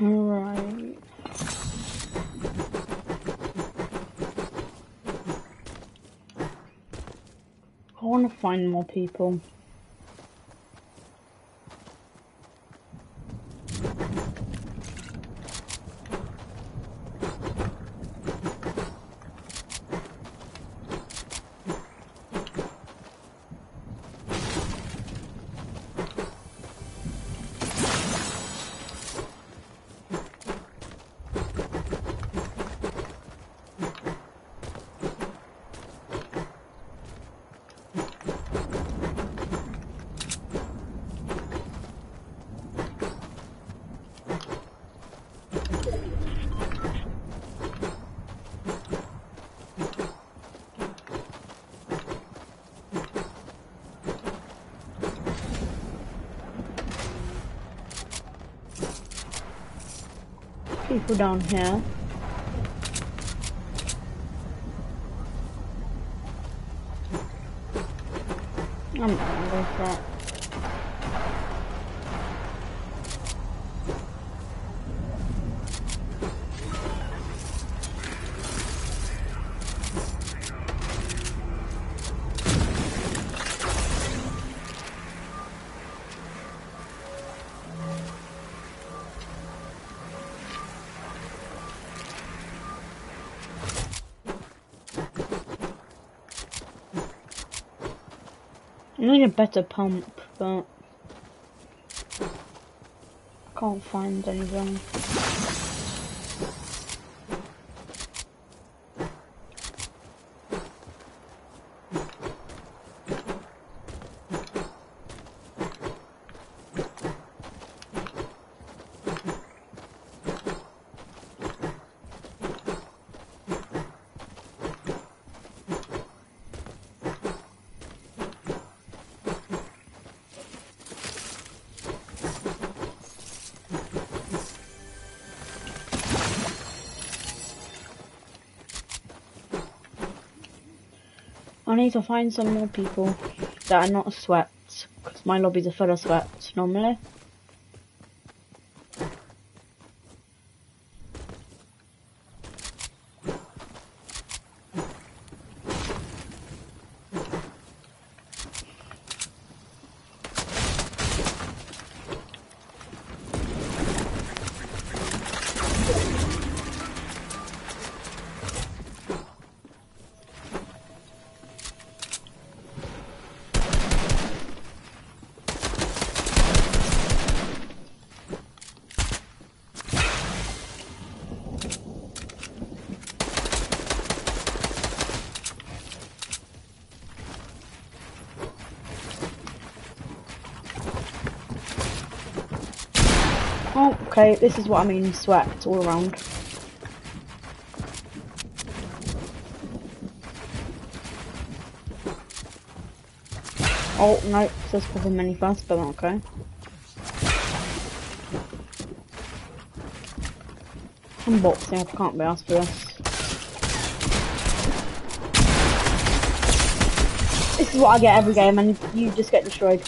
Alright. I want to find more people. Down here. Need a better pump, but I can't find anything. Need to find some more people that are not sweats, because my lobbies are full of sweats normally. Oh, okay, this is what I mean, sweat all around. Oh, no, says cover many fast, but okay. I'm boxing, I can't be asked for this. This is what I get every game, and you just get destroyed.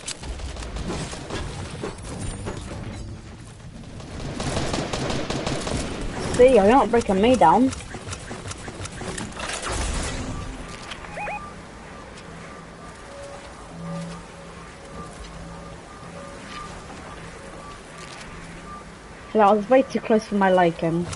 See, you're not breaking me down. That was way too close for my liking.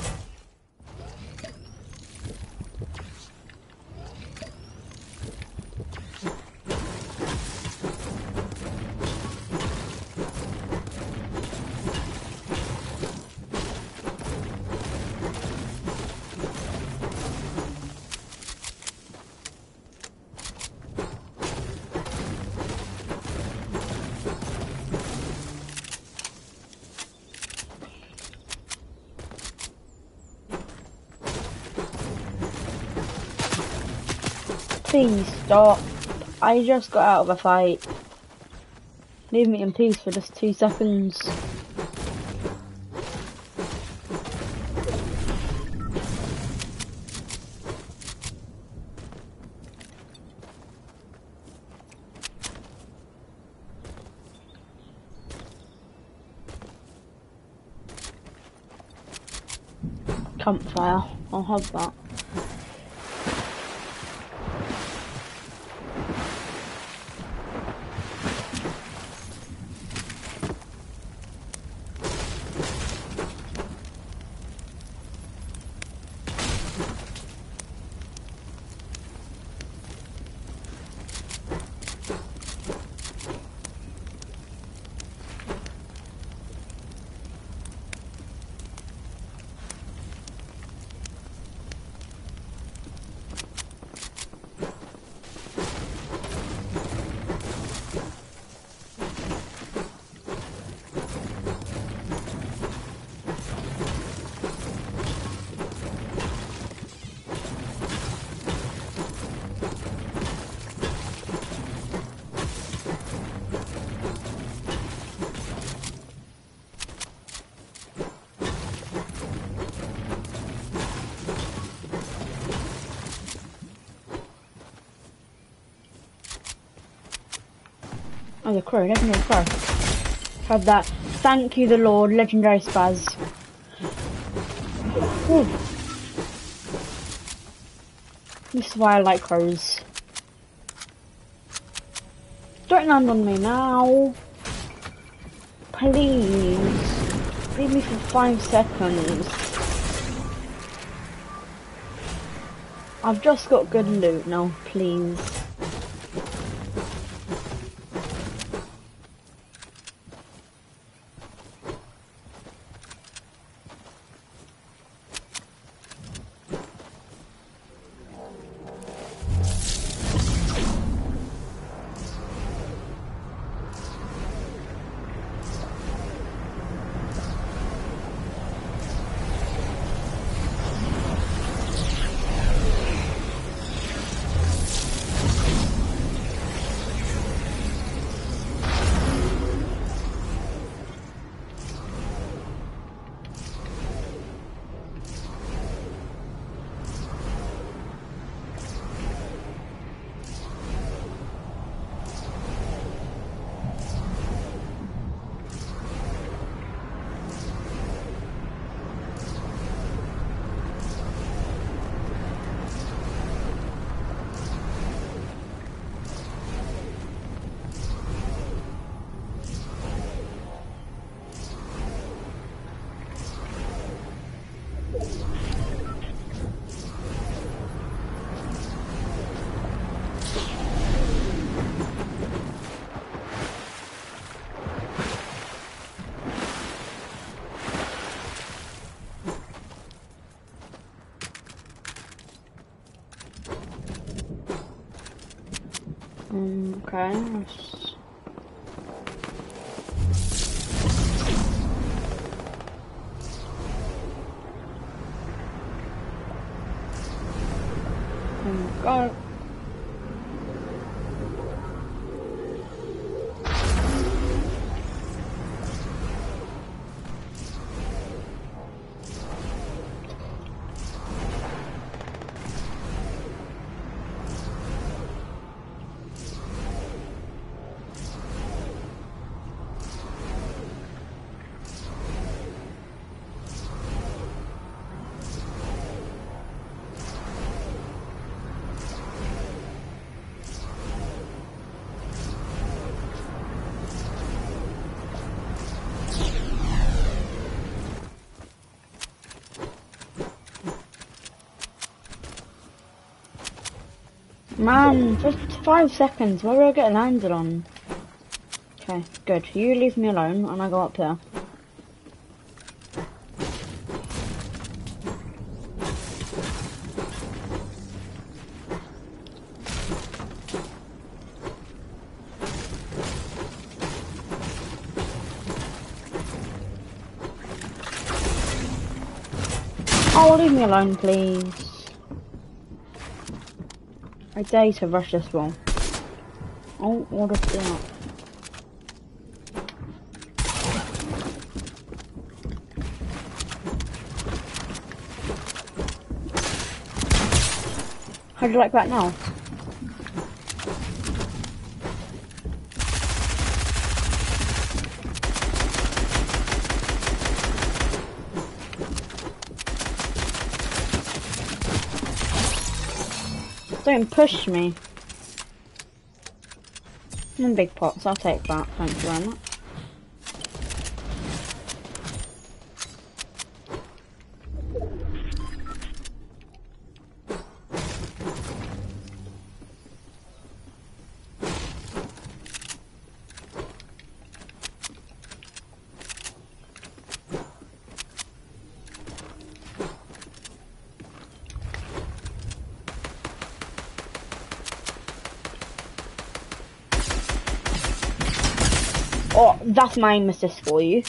I just got out of a fight. Leave me in peace for just two seconds. Campfire, I'll have that. Crow, legendary crow. Have that. Thank you, the Lord, legendary spaz. This is why I like crows. Don't land on me now. Please. Leave me for five seconds. I've just got good loot now, please. Um, okay. let's- Um, Man, just five seconds. Where do I get landed on? Okay, good. You leave me alone, and I go up there. Oh, leave me alone, please. I dare you to rush this one. Oh, what a that? How do you like that now? Don't push me. I'm big pots, I'll take that. Thank you very much. Oh, that's aim assist for you.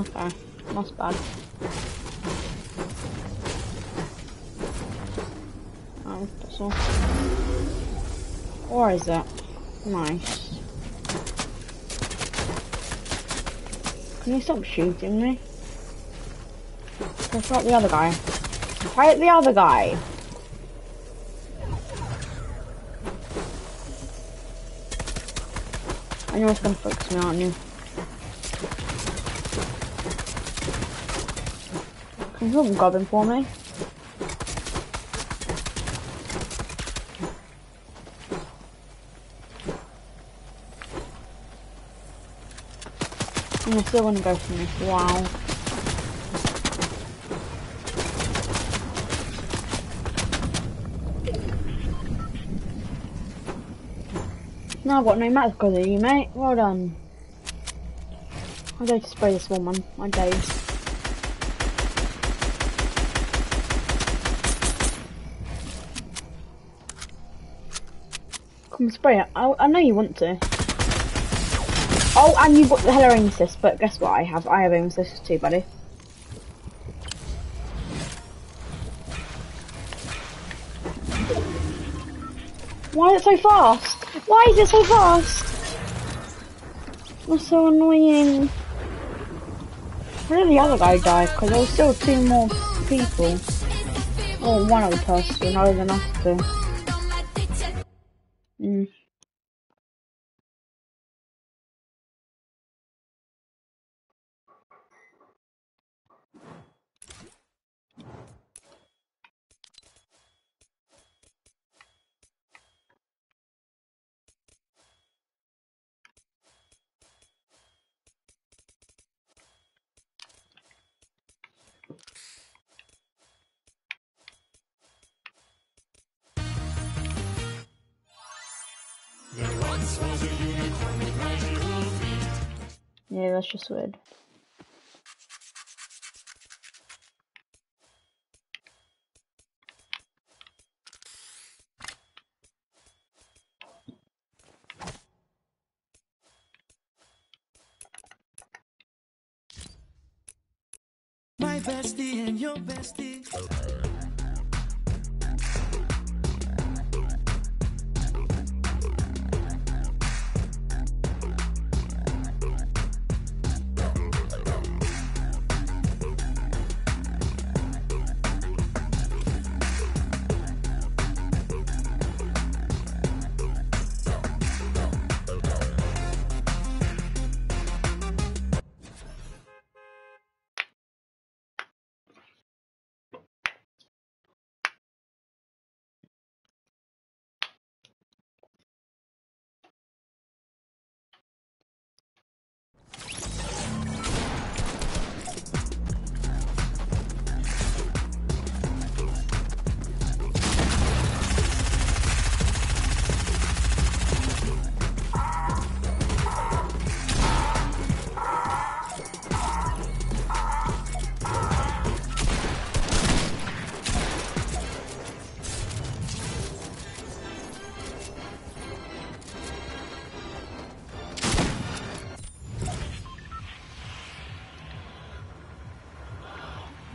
Okay. That's bad. Oh, that's all. Or is it? Nice. Can you stop shooting me? Go fight the other guy. Fight the other guy! I know it's gonna fix me, aren't you? You open goblin for me? And I still want to go for me. Wow. No, I've got no mats because of you, mate. Well done. I'll go to spray this one, man. My days. Spray it. I, I know you want to. Oh, and you've got the hello aim assist, but guess what I have? I have aim assist too, buddy. Why is it so fast? Why is it so fast? That's so annoying. Where did the other guy die? Because there was still two more people. Or one other person, other than us two. Mm. Just weird. My bestie and your bestie.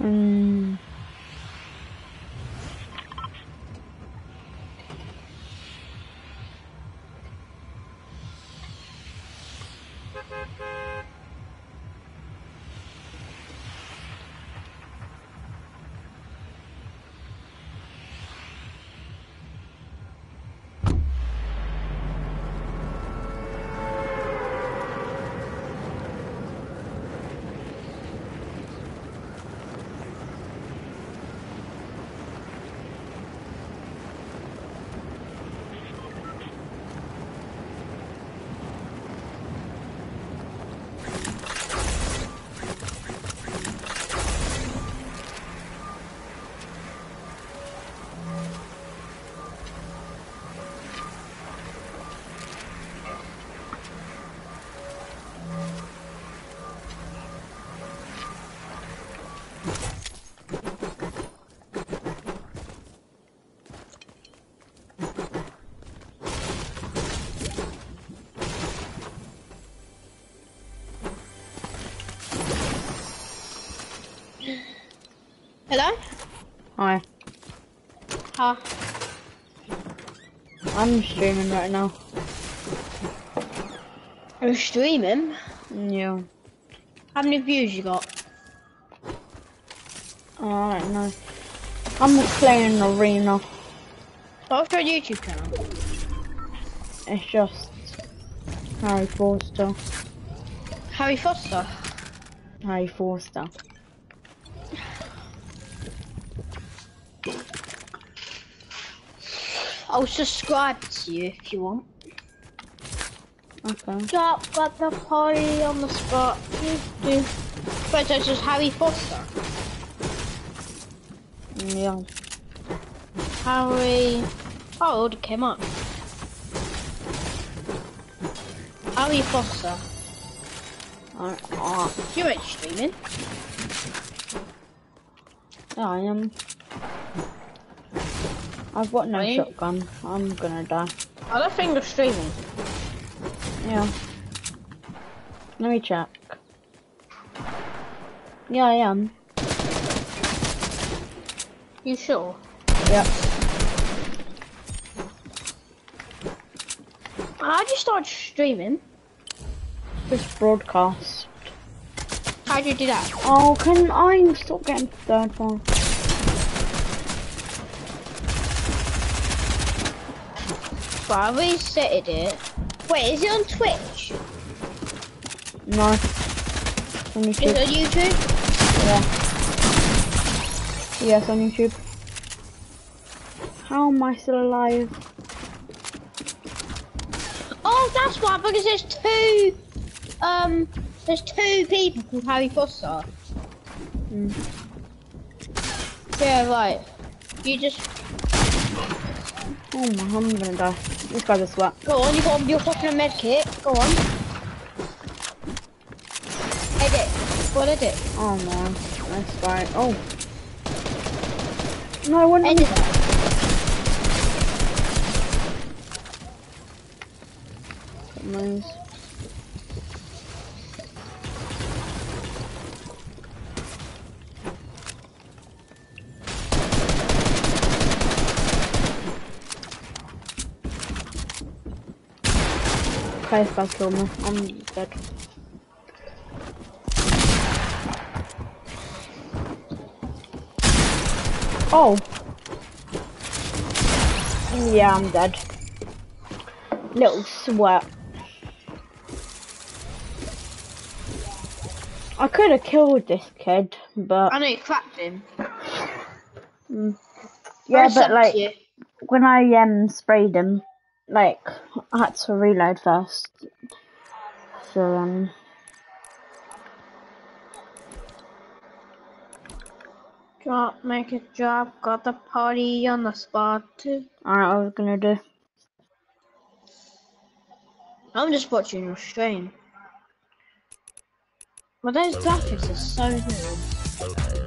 Mm. I'm streaming right now. You're streaming? Yeah. How many views you got? Oh, I don't know. I'm playing Arena. What's your YouTube channel? It's just Harry Forster. Harry Foster. Harry Forster. I'll subscribe to you if you want. Okay. Drop, got the party on the spot. Wait, so just Harry Foster. Yeah. Harry. Oh, it came up. Harry Foster. Uh, You ain't streaming. yeah, I am. I've got no Are you? shotgun. I'm gonna die. I don't think you're streaming. Yeah. Let me check. Yeah, I am. You sure? Yep. How'd you start streaming? Just broadcast. How'd you do that? Oh, can I stop getting third one? Well, I resetted it. Wait, is it on Twitch? No. On Is YouTube. it on YouTube? Yeah. Yes, on YouTube. How am I still alive? Oh, that's why, because there's two, um, there's two people called Harry Foster. Mm. Yeah, right. You just, Oh my, I'm gonna die. This guy's a sweat. go on, you got your fucking med kit. Go on. Edit. On, edit. Oh no. That's guy. Oh. No, I wouldn't. Edit. Nice. This guy killed me. I'm dead. Oh. Yeah, I'm dead. Little sweat. I could have killed this kid, but I know you cracked him. yeah, Very but like you. when I um sprayed him, like I had to reload first. So um, Drop, make a drop, got the party on the spot too. alright, I was gonna do. I'm just watching your stream. But those graphics are so good.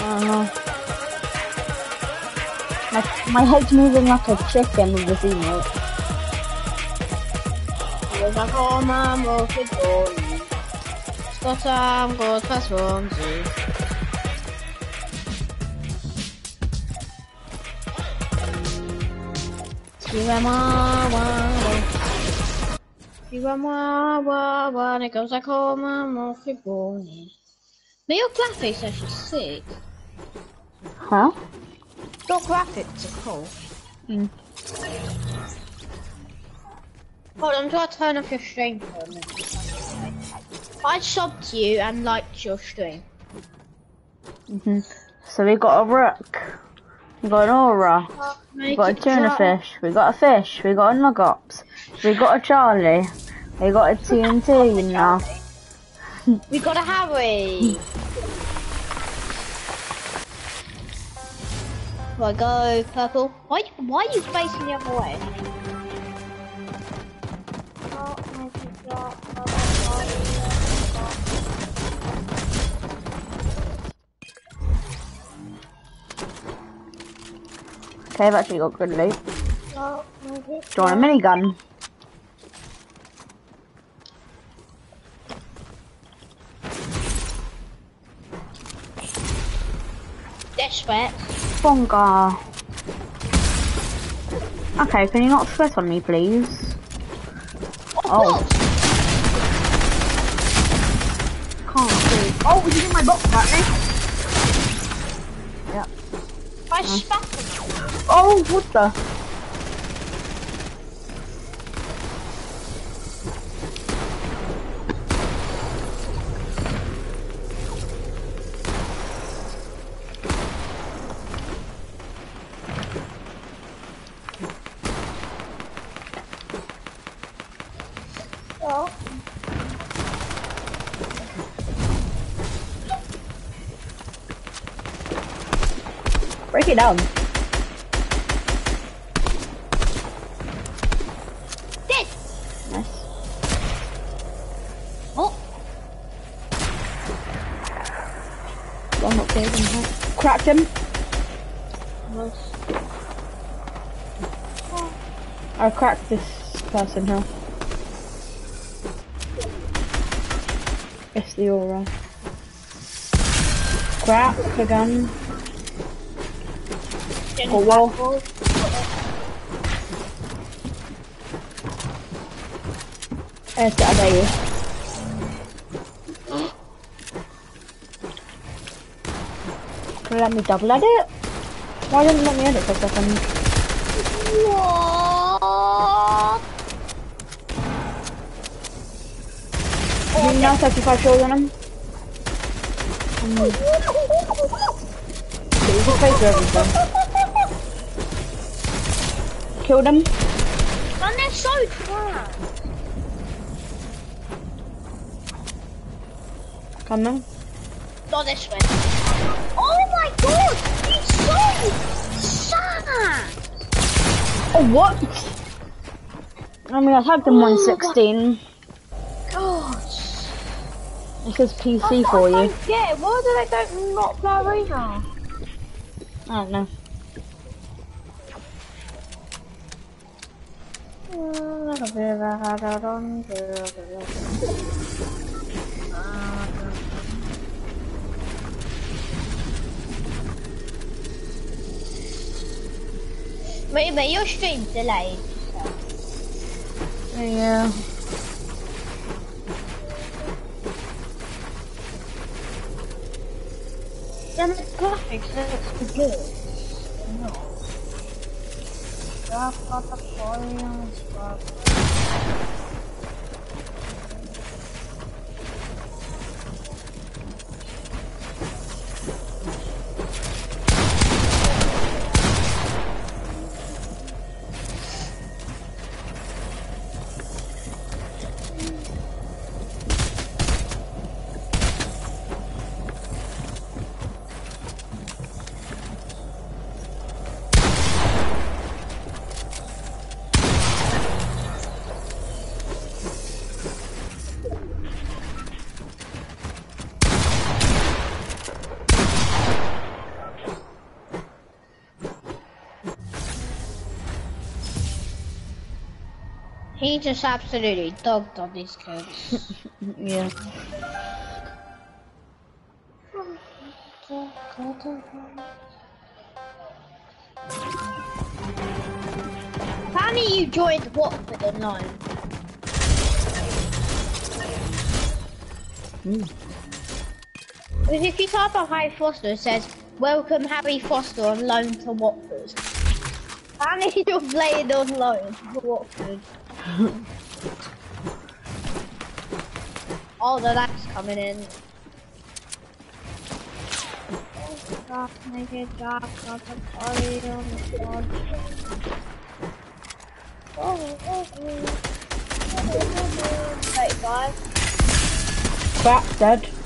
Don't know. My, my head's moving like a chicken with this emote. Już jako mam ruchy boli. Skoczam go twa słońce. Siła mała, siła mała, one goes like oh my ruchy boli. But your graphics are actually sick. Huh? Your graphics are cool. Mm. Hold on, do I turn off your stream for a minute? I subbed you and liked your stream. hmm So we got a rook. We got an aura. We got a tuna fish. We got a fish. We got a nuggets. We got a Charlie. We got a TNT now. We got a Harry. Right, go purple. Why? Why are you facing the other way? Okay, I've actually got good loot. Do you want a oh, minigun? Death Bonga. Okay, can you not sweat on me, please? Oh, can't see. Oh, you in my box, apparently. Yeah. I spat on. Oh, what the? It down. Dead. Nice. Oh, One dead. and Cracked him. nice. I cracked this person here. It's the aura. Crack again. Got There's the other you. Can you let me double edit? Why didn't let me edit for a second? You now 35 kills on. Mm. Can pay everything. Killed him. Man, they're so trash. Coming. Not this way. Oh my god! He's so sad! Oh, what? I mean, oh I tagged him 116. God. It says PC for I you. it. Why do they don't not play arena? I don't know. Wait, but your stream's delayed. Yeah. Then the graphics looks good. No. Got the He just absolutely dogged on these kids. Yeah. Apparently you joined Watford online. Mm. Because if you type out Harry Foster, it says, Welcome Harry Foster on loan to Watford. Apparently you're playing on loan for Watford. oh, the lag's coming in. Oh, dark, naked, dark, dark, sorry, oh my god. Oh, oh, oh. 35. Crap, dead.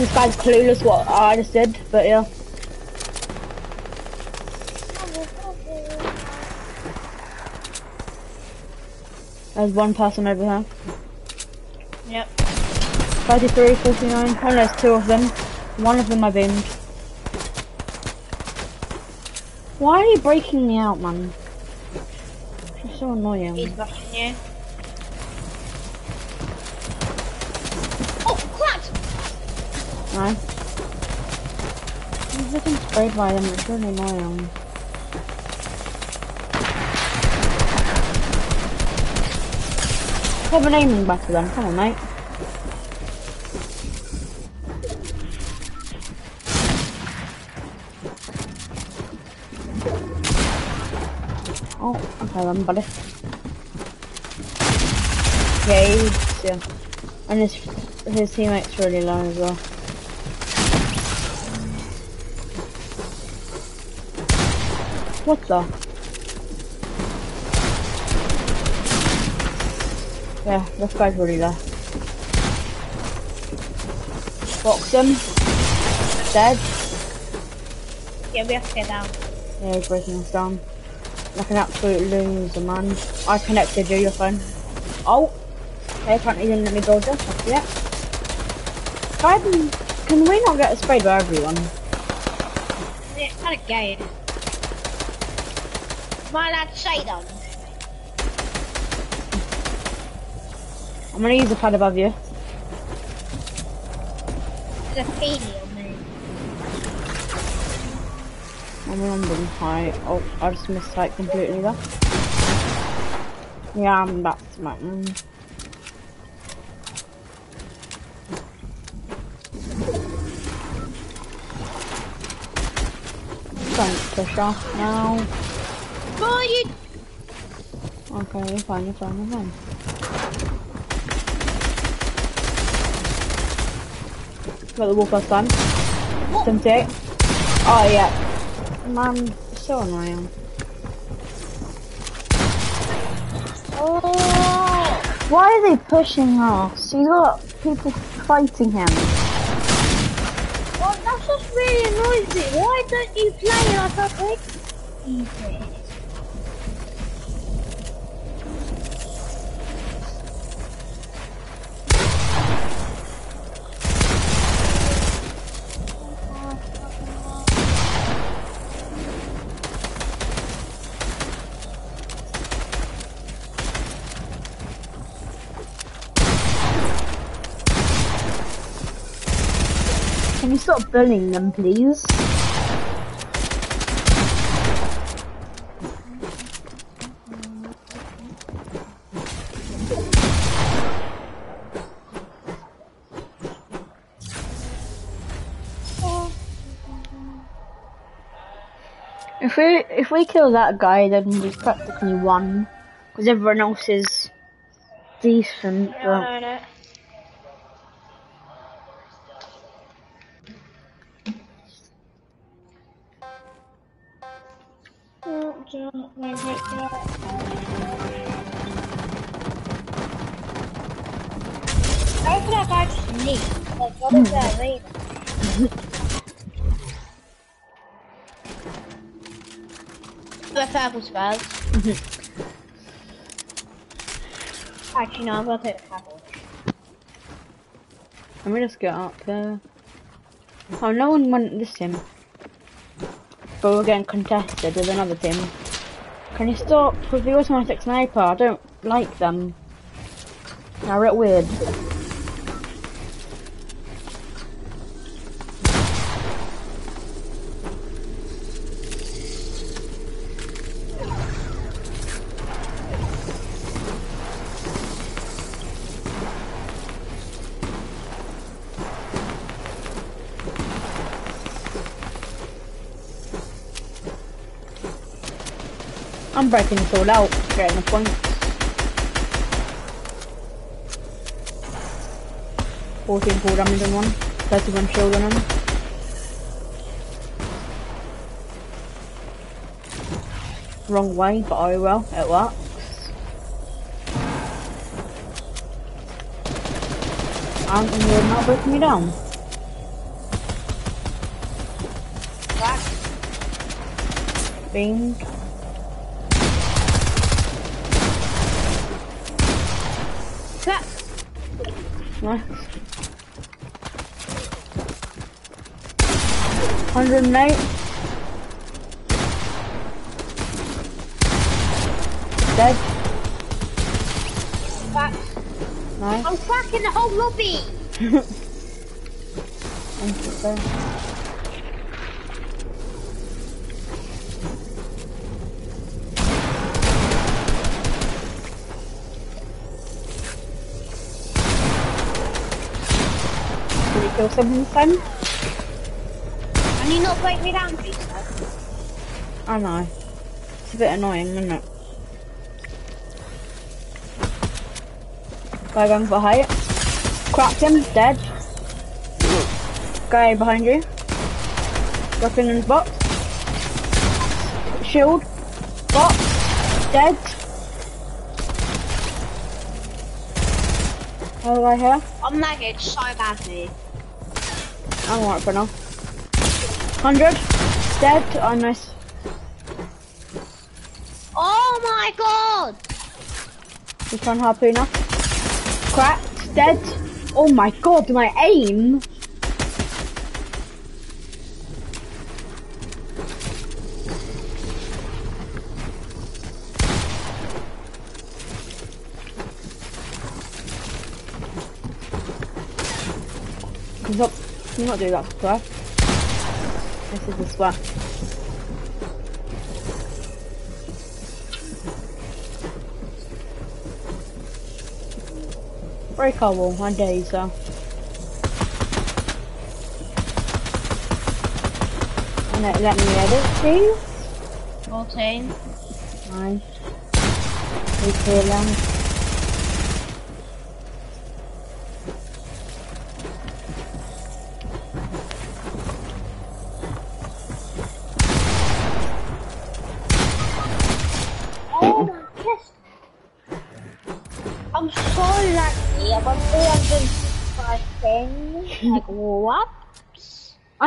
This guy's clueless what I just did, but yeah. There's one person over here. Yep. 33, 49. Oh no, there's two of them. One of them I binned. Why are you breaking me out, man? You're so annoying. He's rushing you. Oh, cracked! No. I'm getting sprayed by them, it's really annoying. Have an aiming back to them, come on mate. Oh, okay then buddy. Yeah, yeah. And his, his teammate's really low as well. What the? Yeah, this guy's really low. Box him. Dead. Yeah, we have to get down. Yeah, he's breaking us down. Like an absolute loser, man. I connected you, your phone. Oh! Okay, apparently didn't let me build this up yet. Can, can we not get sprayed by everyone? It's kind of gay. It? Am say them. I'm gonna use a pad above you. A peony on. I'm them high. Oh, I just missed height completely there. Yeah, I'm back to my mm. Don't push off now. You Okay, you're fine, you're fine, you're fine. Got the wall first time. 78. Oh yeah. Man, so annoying. Oh! Why are they pushing us? He's got people fighting him. Well, that's just really noisy. Why don't you play like a big bullying them, please? If we if we kill that guy, then we practically won, because everyone else is decent. Yeah, Make it go. How could I actually sneak? Like, what is that mean? The purple spells. Actually, no, I'm gonna take the purple. Let me just get up here. Oh, no one went this team. But we're getting contested with another team. Can you stop with the automatic sniper? I don't like them. They're a bit weird. Breaking this all out, getting the points. Fourteen full damage on one, thirty-one shield on him. Wrong way, but oh well, it works. And you're not breaking me down. Crap. Nice. 108. Dead. Crap. Nice. I'm cracking the whole lobby. kill something this time? Can you not break me down, please? I know. It's a bit annoying, isn't it? Guy going for height. Cracked him, dead. Guy behind you. Dropping in his box. Shield. Box. Dead. Another guy here. I'm lagging so badly. I'm it for now. 100. Dead. Oh, nice. Oh my god! Just one harpooner. Cracked. Dead. Oh my god, my aim. do not do that. This is the square. Break our wall, my dare sir. And let, let me edit, please. 14. 9. 3, 4, 11.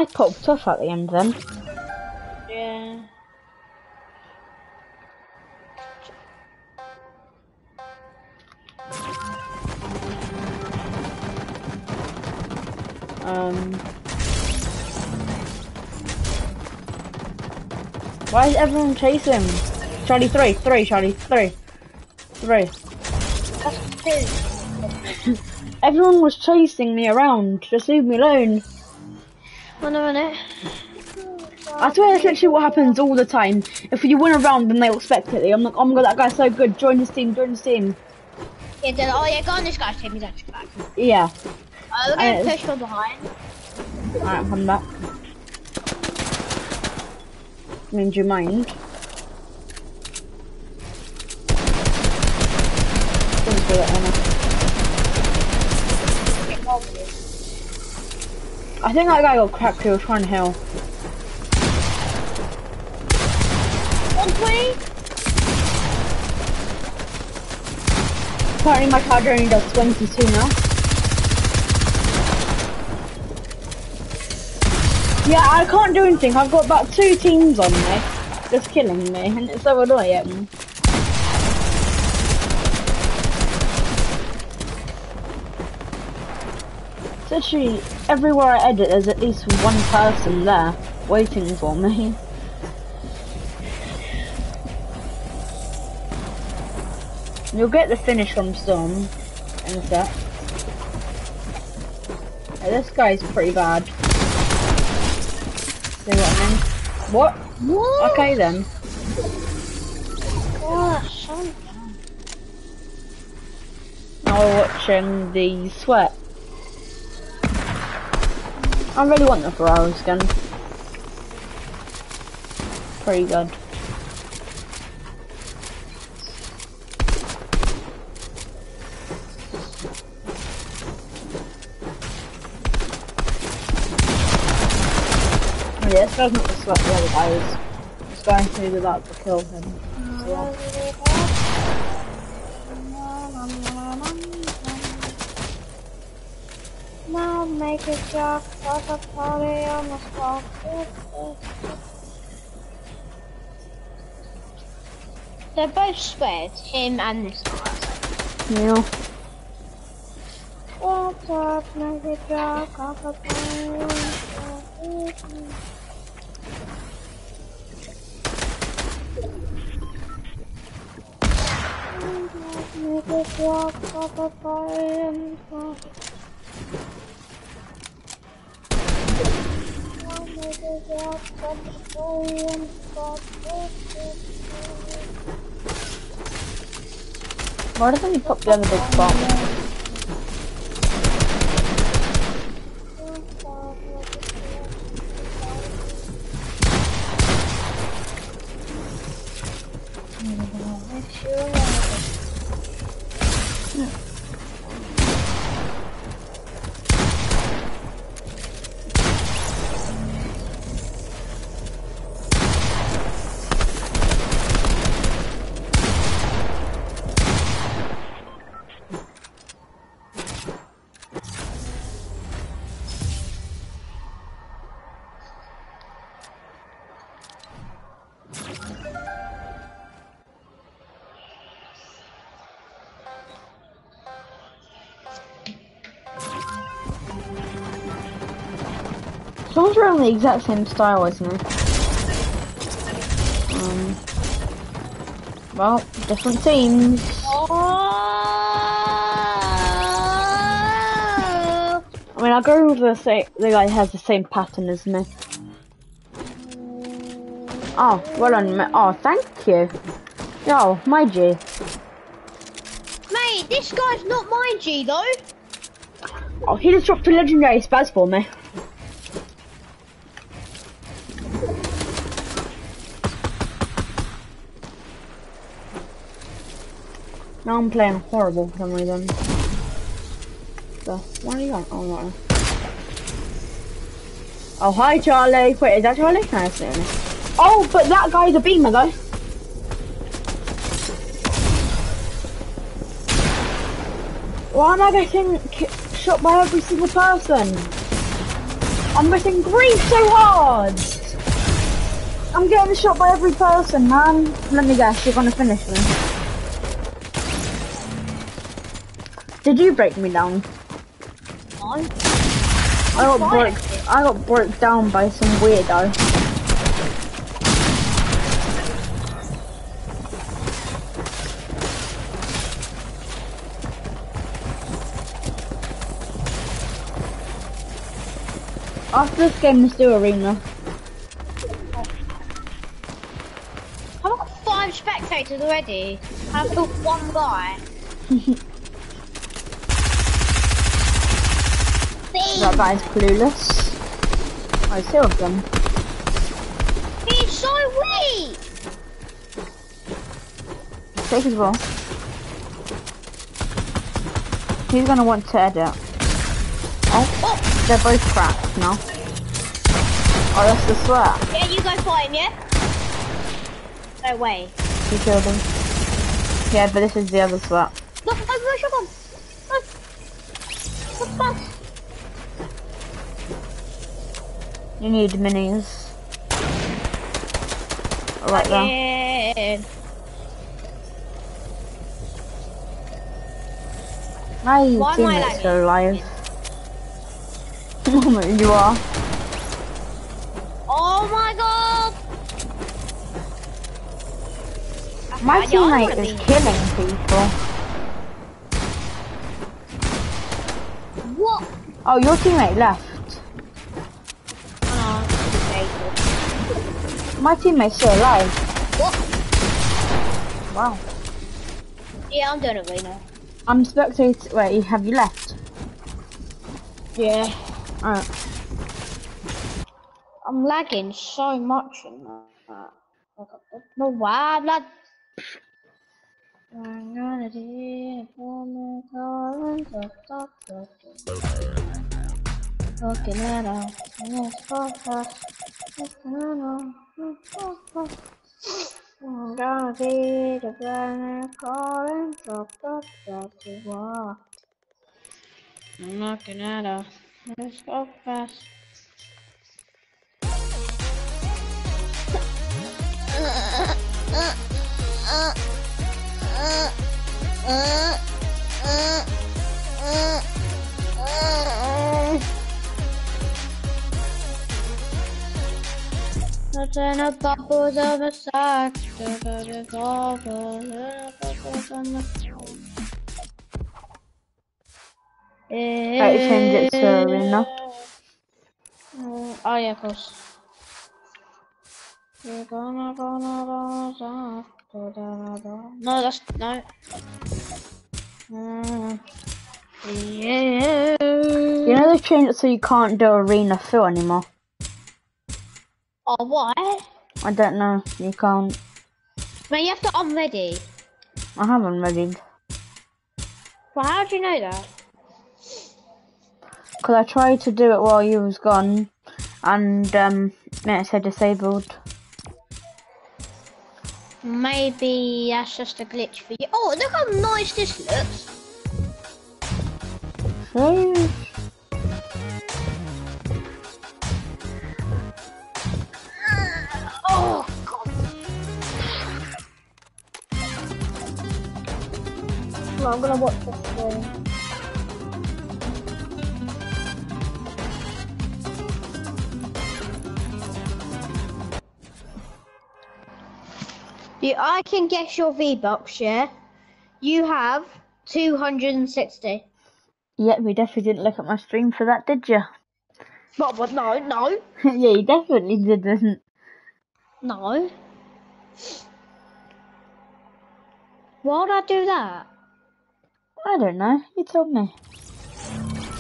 I popped off at the end then. Yeah. Um. Why is everyone chasing? Charlie, three, three, Charlie, three, three. That's two. Everyone was chasing me around. Just leave me alone. One minute. I swear that's literally what happens all the time. If you win a round, then they'll spectate you. I'm like, oh my god, that guy's so good. Join his team, join his team. Yeah, then, oh yeah, go on this guy's team. He's actually back. Yeah. Uh, we're Uh, pushed from behind. Alright, come back. I mean, do you mind? Don't do it. I think that guy got cracked who was trying to heal. Apparently my charger only does 22 now. Yeah, I can't do anything. I've got about two teams on me. Just killing me, and it's so annoying. Literally, everywhere I edit, there's at least one person there waiting for me. You'll get the finish from Storm in a sec. Hey, this guy's pretty bad. See what I mean? What? What? Okay then. Oh, son. Now we're watching the sweat. I really want the Ferrari skin. Pretty good. Yeah, this guy's not the sweat the other guy is. This guy who's about to kill him. Now make a job a party on the spot. They're both squared, him and this guy. Yeah. What's up, a job of a party on the spot. Make a job of a party on the spot. Why doesn't he pop down the big bomb? Someone's wearing the exact same style as me. Um, well, different teams. Oh! I mean, I'll go with the same, the guy has the same pattern as me. Oh, well done. Oh, thank you. Yo, my G. Mate, this guy's not my G though. Oh, he just dropped a legendary spaz for me. I'm playing horrible for some reason. So, what are you on? Oh, no. Oh, hi, Charlie. Wait, is that Charlie? No, that's not. Oh, but that guy's a beamer, though. Why am I getting shot by every single person? I'm getting grief so hard. I'm getting shot by every person, man. Let me guess, you're gonna finish me. Did you break me down? No. I got broke. I got broke down by some weirdo. After this game, let's do arena. I've got five spectators already. I've killed one guy. That guy's clueless. I still have them. He's so weak. Take his well. He's gonna want to edit. Oh, Oh, they're both cracked now. Oh, that's the sweat. yeah, you go fight him, yeah? No way. You killed him. Yeah, but this is the other sweat. Look, I'm going shotgun. Look. You need minis. Right there. Yeah. My Why teammates lagging? are alive. you are. Oh my god! My Okay, teammate is killing people. What? Oh, your teammate left. Oh, My teammate's still alive. what? Wow. Yeah, I'm doing it right now. I'm spectating. Wait, have you left? Yeah. Alright. I'm lagging so much in that. No, why, blood? I'm gonna do me, calling, talk, talk, talk, talk. Looking at and it's I'm gonna be the planner calling, talk, talk to walk. I'm looking at us, let's go fast. Nothing a bubbles of a sack. Bubbles on the Right, change it to arena. Mm, Oh yeah, of course. No, that's no. Yeah. You know they changed it so you can't do arena fill anymore. Oh, why? I don't know. You can't. Man, you have to unready. I haven't readied. Well, how do you know that? Because I tried to do it while you was gone, and um, it said disabled. Maybe that's just a glitch for you. Oh, look how nice this looks. Hey. I'm gonna watch this thing. Yeah, I can guess your V-Bucks, yeah? You have 260. Yeah, we definitely didn't look at my stream for that, did you? But, but no, no, yeah, you definitely didn't. no. Why would I do that? I don't know. You told me.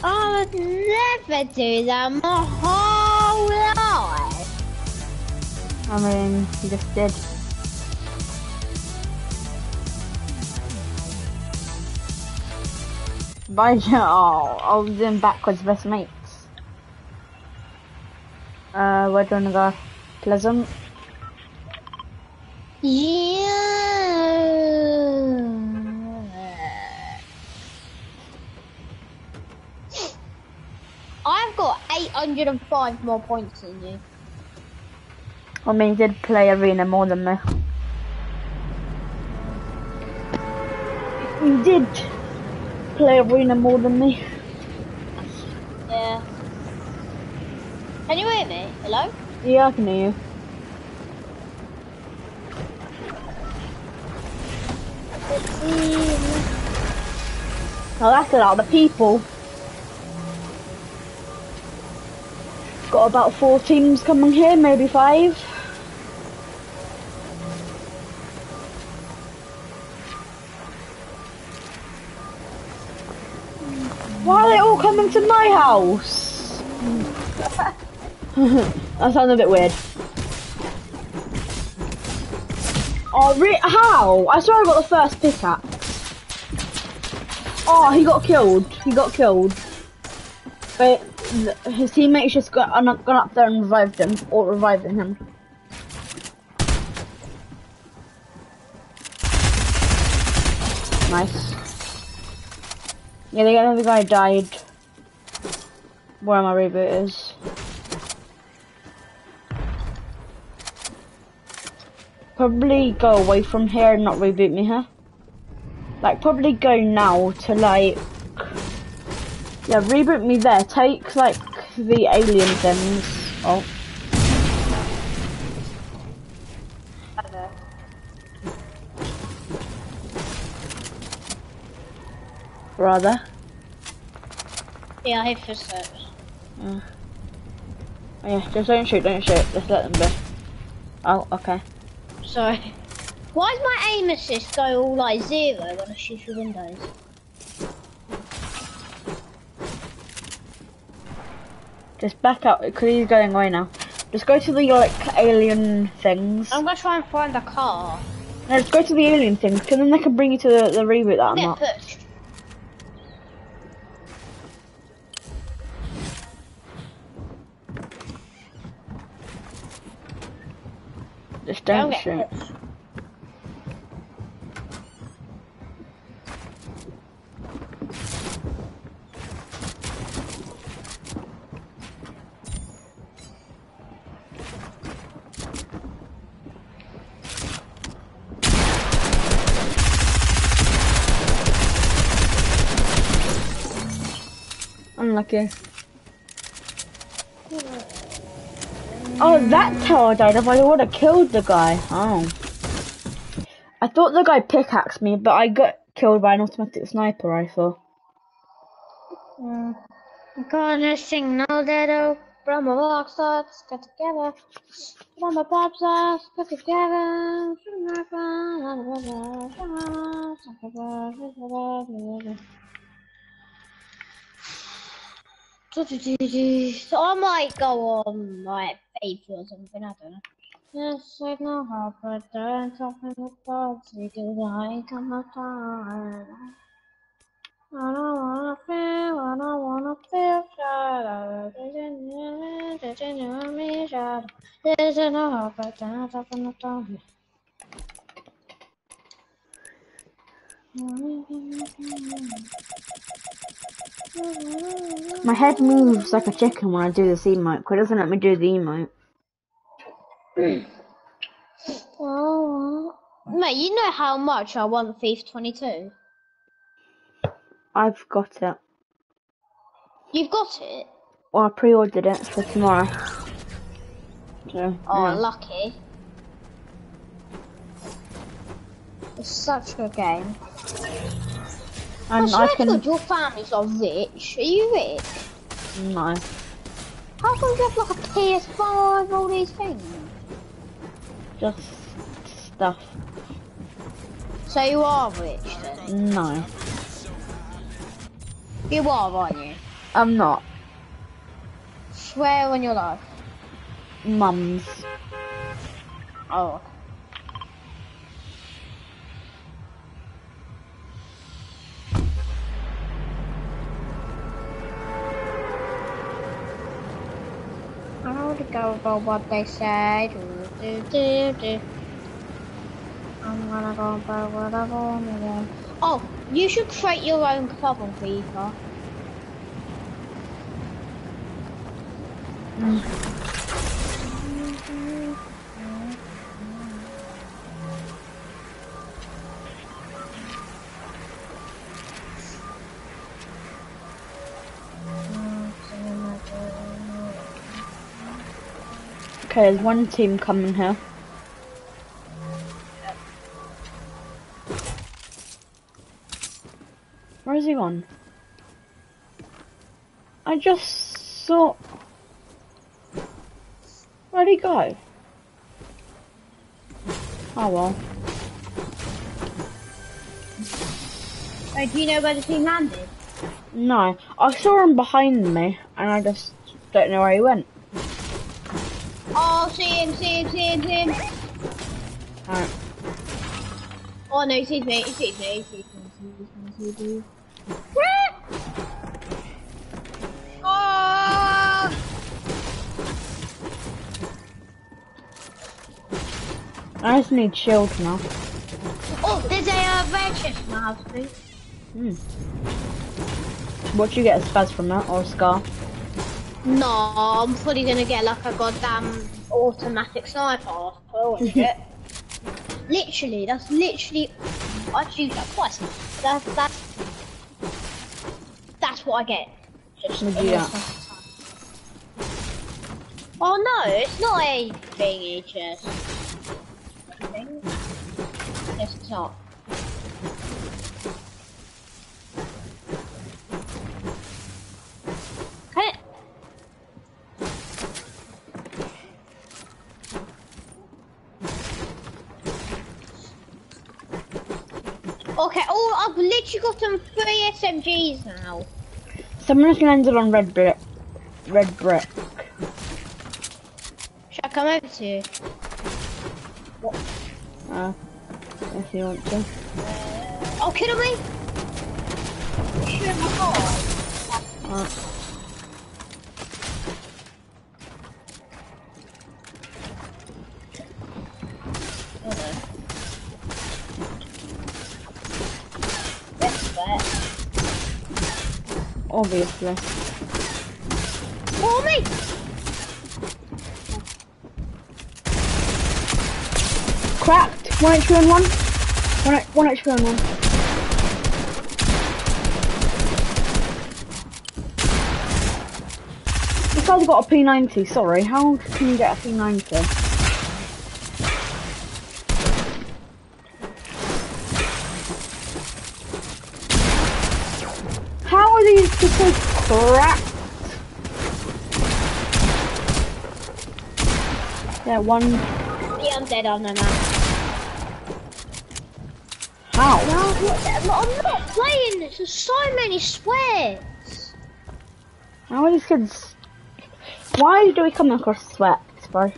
I would never do that my whole life. I mean, you just did. Bye, oh, I was doing backwards best mates. Uh, where do you wanna go? Pleasant? Yeah. Got 805 more points than you. I mean, you did play arena more than me. You did play arena more than me. Yeah. Can you hear me? Hello? Yeah, I can hear you. Oh, that's a lot of people. Got about four teams coming here, maybe five. Why are they all coming to my house? that sounds a bit weird. Oh, re- how? I saw I got the first pickaxe. Oh, he got killed. He got killed. But his teammates just got uh, gone up, gone up there and revived him, or reviving him. Nice. Yeah, the other guy died. Where my reboot is. Probably go away from here and not reboot me here. Like, probably go now to like Yeah, reboot me there. Take like the alien things. Oh, Okay. rather. Yeah, I have footsteps. Mm. Oh, yeah, just don't shoot, don't shoot. Just let them be. Oh, okay. Sorry. Why does my aim assist go all like zero when I shoot through windows? Just back up, because he's going away now. Just go to the like alien things. I'm gonna try and find the car. No, just go to the alien things, because then they can bring you to the, the reboot that I'm Get not. pushed. Just Don't don't shoot. pushed. Unlucky. Oh, that's how I died. If I would have killed the guy. Oh. I thought the guy pickaxed me, but I got killed by an automatic sniper rifle. Mm. I'm gonna sing no little from a rock stars get together. From a pop stars get together. So I might go on like faith or something, I don't know. Yes, I know how, but then something about because I come up time. I don't wanna feel, I don't wanna feel shy. There's a me shy. There's no hope, but then I talk on the tongue. My head moves like a chicken when I do this emote, because it doesn't let me do the emote. Oh, mate, you know how much I want FIFA 22? I've got it. You've got it? Well, I pre-ordered it for tomorrow. So, Oh, yeah. lucky. It's such a good game. I and swear I can... God, your families are rich. Are you rich? No. How come you have like a PS5, all these things? Just stuff. So you are rich then? No. You are, aren't you? I'm not. Swear on your life. Mums. Oh. Know to go about what they say. Do, do, do. I'm gonna go by whatever I want. Oh, you should create your own club on FIFA. Okay, there's one team coming here. Where's he gone? I just saw. Where'd he go? Oh well. Wait, do you know where the team landed? No, I saw him behind me, and I just don't know where he went. Oh, see him, see him, see him, see him. Alright. Oh no, he sees me, he sees me, he sees me, he sees me, he sees me. Oh! I just need shield now. Oh, there's a uh, red chest in my house, please. Hmm. What you get a spaz from that, or a scar? No, I'm probably gonna get like a goddamn automatic sniper. That's what I want to get. literally, that's literally. I've used that twice. That's that's that's what I get. Just do that? Oh no, it's not a thingy chest. Yes, it's not. Can it? Okay, oh, I've literally got some three SMGs now. Someone's gonna end it on red brick. Red brick. Should I come over to you? Uh, if you want to. Oh, kidding me? Shoot my car. Obviously. For me! Cracked! One HP on one. One, one HP on one. This guy's got a P90, sorry. How can you get a P90? How are these people cracked? Yeah, one. Yeah, I'm dead on the map. How? No, what the- I'm not playing this. There's so many sweats. How are these kids? Why do we come across sweats, bro?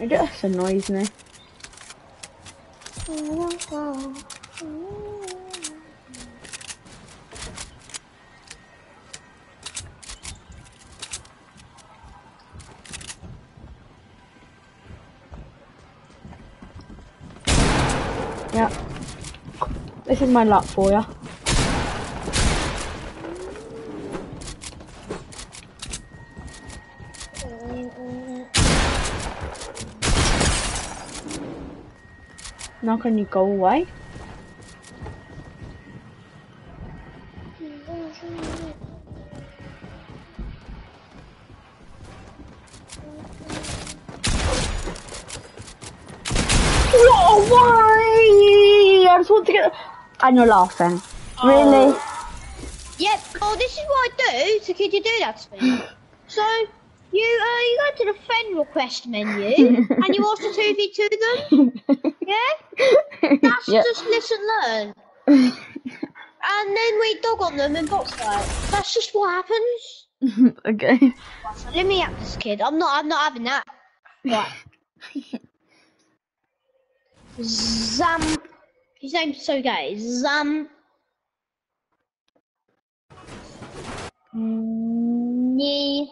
It just annoys me. Is my luck for ya. Now can you go away? What? Why? I just want to get. And you're laughing. Really? Yep. Oh, this is what I do. So could you do that to me? so you uh, you go to the friend request menu and you ask the two v two them. Yeah. That's Yep. just listen learn. And then we dog on them in box fight. That's just what happens. okay. Let me at this kid. I'm not. I'm not having that. Right. Zam. His name's so gay. Zam. Ni.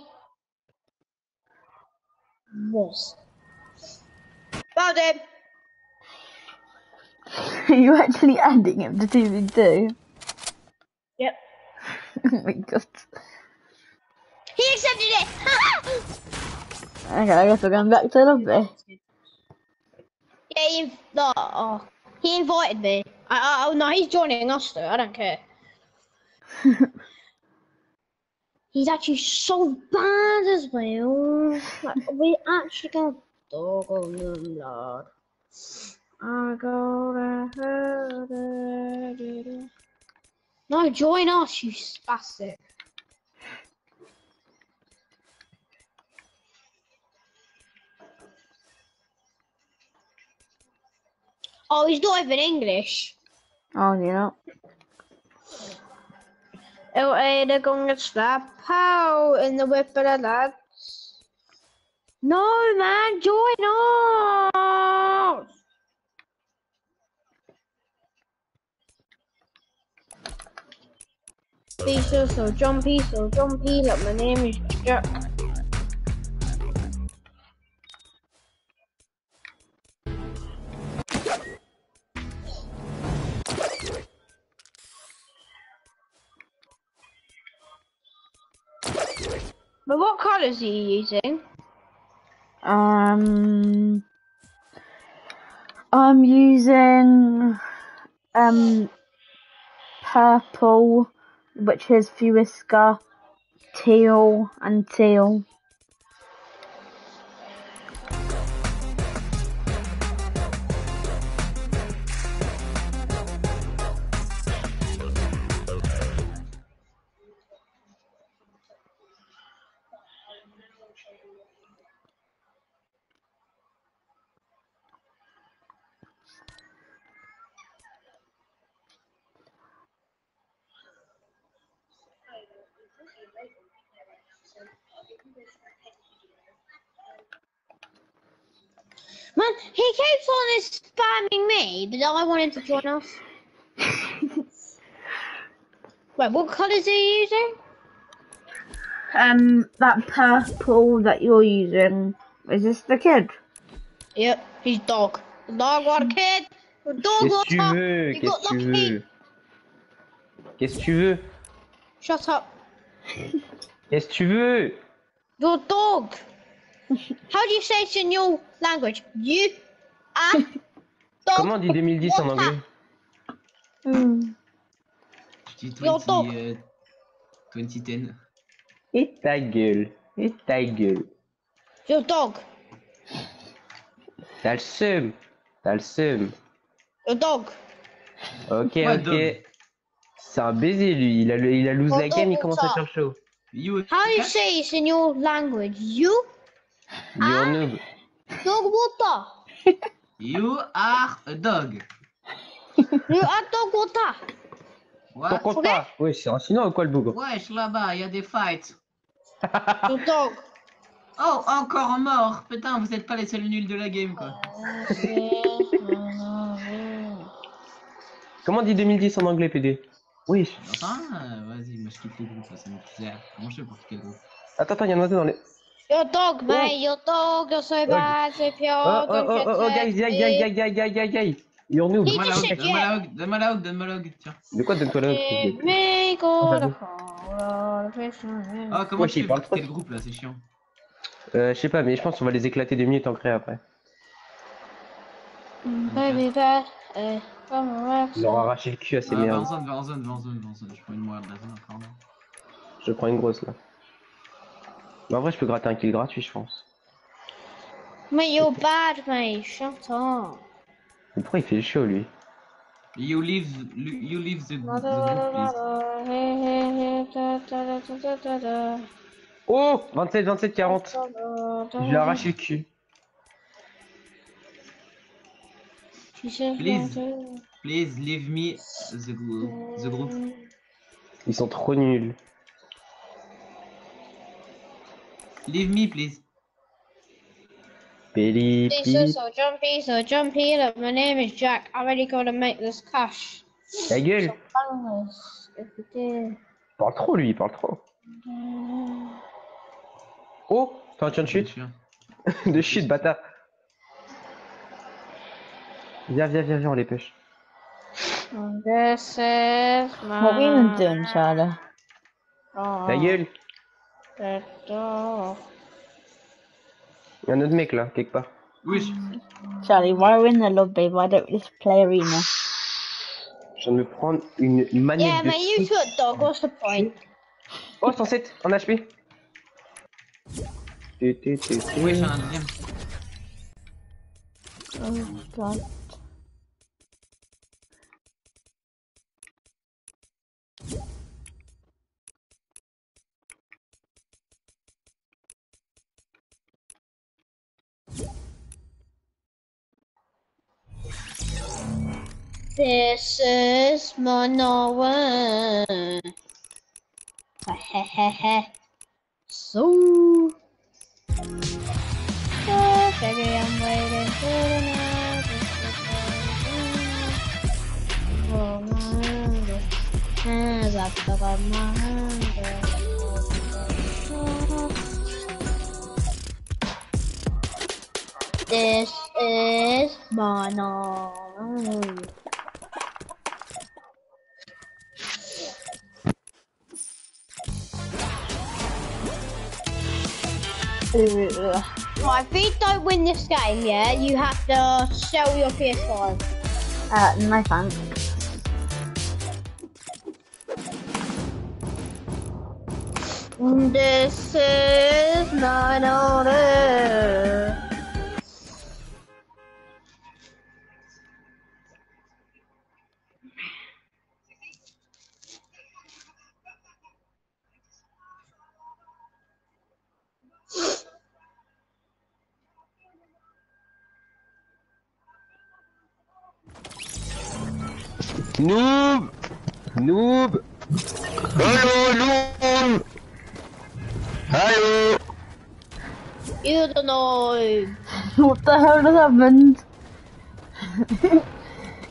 Was. Found him. Are you actually adding him to TV2? Yep. oh my god. He accepted it. Okay, I guess we're going back to lobby. yeah, no, oh, he invited me. I, I, oh no, he's joining us though. I don't care. He's actually so bad as well. Like, we actually got dog on them, Lord. I go to No, join us, you spastic. Oh, he's not even English. Oh, you know. Oh, hey, they're going to slap how in the whip of the lads. No, man, join us. Be so so jumpy, so jumpy. Like my name is Jack. Are you using? Um, I'm using um purple which is Fuisca, Teal, and Teal. Man, he keeps on spamming me, but I wanted to join us. Wait, what colours are you using? Um, that purple that you're using, is this the kid? Yep, he's dog. Dog water kid. Dog Qu'est-ce que tu water. veux You Qu'est-ce got que tu lucky. veux Qu'est-ce que tu veux Shut up. Qu'est-ce que tu veux You're dog. How do you say it in your language? You are dog. Comment on dit 2010 en anglais Hmm. Je dis Yo, 20, dog. euh, 2010. Et ta gueule Et ta gueule You're dog. T'as le seum T'as le seum You're dog. Ok, Ouais, ok. dog. C'est un baiser lui, il a, le- il a lose Oh, la game, il dog, commence à ça. faire chaud. You, How do you say it in your language? You You're noob. Dog water. you are a dog. You are dog water. What? Pourquoi pas Ouais, c'est un chinois ou quoi le bougre Wesh, là-bas, il y a des fights. Dog. Oh, encore mort. Putain, vous êtes pas les seuls nuls de la game, quoi. Comment on dit 2010 en anglais, PD Oui. Enfin, euh, vas-y, moi je quitte les groupes, là, ça me fait Comment je fais pour quitter le groupe? Attends, attends, il y en a deux dans les... Jag dagmajor, dag och så är världen fjärd och Gaï, gaï, gaï, gaï, gaï, gaï, gaï, gaï. Et on est où Donne-moi la hog, donne-moi la hog, donne-moi la hog, donne-moi la hog, tiens. De quoi donne-toi la hog Ah, comment tu fais le groupe là, c'est chiant. Euh, je sais pas, mais je pense qu'on va les éclater des minutes en créer après. Ils leur arraché le cul à ces ah, merdes. Va en zone, va en zone, va en zone. Je prends une moelle de la zone encore là. Je prends une grosse là. Mais en vrai, je peux gratter un kill gratuit, je pense. Mate, you're bad, mate. Up. Mais pourquoi il fait chaud lui You leave, you leave the, the. Oh 27, 27, 40 Je lui ai arraché le cul. Please. Please leave me the, group- the group. Ils sont trop nuls. Leave me, please. Péli, Hey, pli. so, jumpy, so jumpy. Look, my name is Jack. I really gotta make this cash. Ta gueule parle trop lui, il parle trop. Oh T'es en train de chute. De chute, bâtard. Viens, viens, viens, viens, on les pêche. This is my. What are doing, Charlie? Ta gueule Il y a un autre mec là, quelque part. Wesh. Charlie, why are we in the lobby? Why don't we just play arena? Je viens de me prendre une manette Yeah, de... mate, you Switch. took dog. What's the point? Oh, 107 en HP. Tu, tu, tu, tu. Wesh, un deuxième. Oh, God. This is one. so. Baby, I'm waiting for the night. My hand. Hands my Right, if we don't win this game, yeah, you have to sell your PS5. Uh, no thanks. This is not order. Noob Noob Hallo Noob Hallo You don't know. What the hell has happened?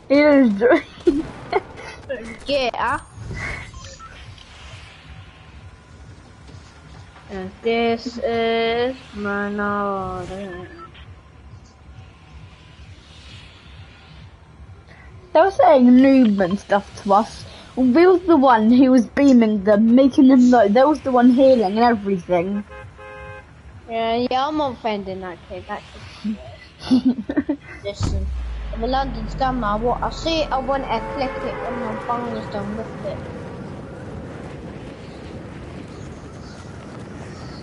Here's Yeah. And this is my order. They were saying noob and stuff to us. We was the one who was beaming them, making them know. They was the one healing and everything. Yeah, yeah, I'm offending that kid. That kid. Listen, I'm a London scammer. What I see, I want to click it when my phone is done with it.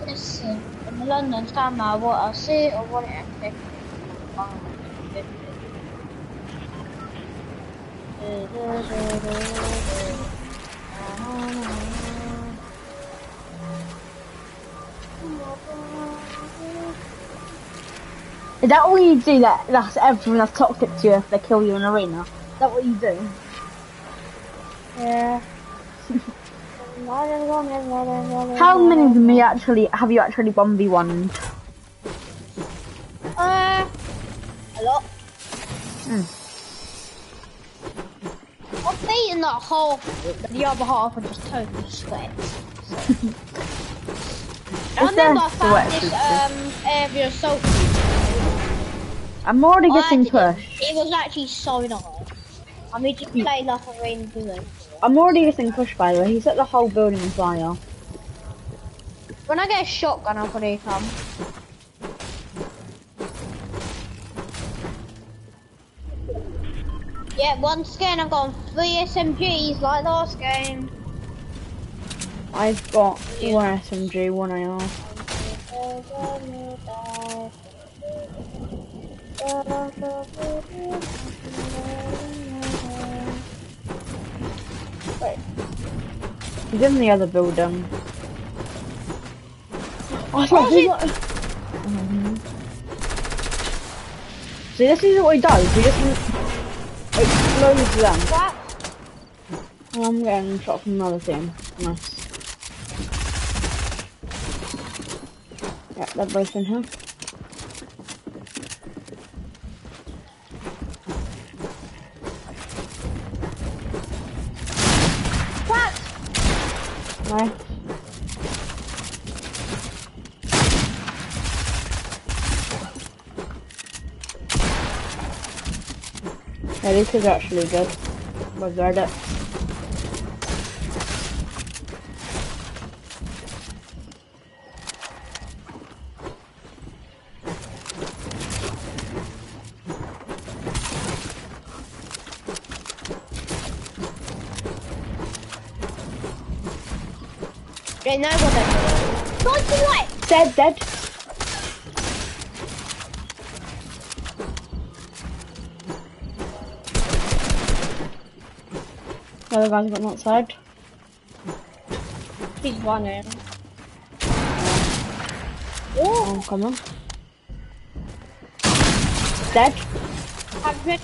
Listen, I'm a London scammer. What I see, I want to click it when my phone is done with it. Is that all you do? That that's everyone that's toxic to you if they kill you in arena. Is that what you do? Yeah. How many of them you actually have you actually one v one? Uh, a lot. Hmm. I've beaten that half, but the other half are just totally sweat. I Is there remember I found sweat this sisters? um, area so I'm already getting did it. pushed. It was actually so nice. I mean, just play like a rain doing. I'm already getting pushed by the way. He set the whole building on fire. When I get a shotgun, I'll probably come. Yeah, once again, I've got three SMGs like last game. I've got one SMG, one AR. Wait. He's in the other building. Oh, Oh, he's he- Mhm. See, this is what he does. He just explodes them. What? I'm getting shot from another team. Nice. Yeah, they're both in here. What? Nice. Yeah, this is actually good. But guard. They know what they're doing. What? Dead, dead. Other guy's got oh, on that side. He's running. Oh, I'm coming. Dead. Have you